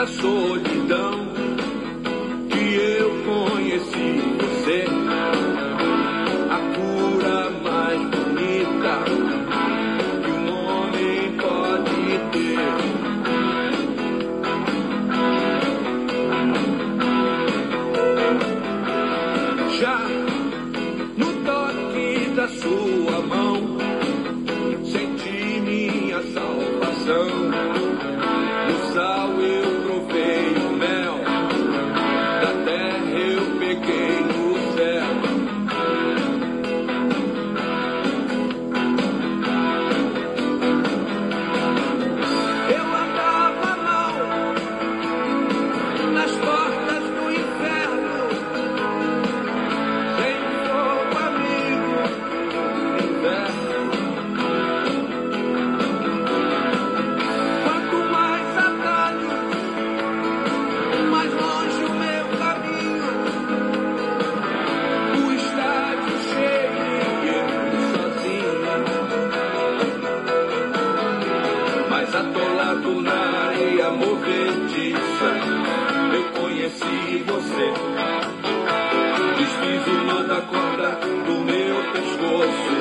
da solidão que eu conheci você. mas atolado na areia movediça, eu conheci você. Desfiz o nó da corda do meu pescoço.